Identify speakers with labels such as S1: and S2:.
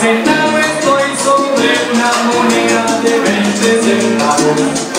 S1: Sentado estoy sobre una moneda de 20 centavos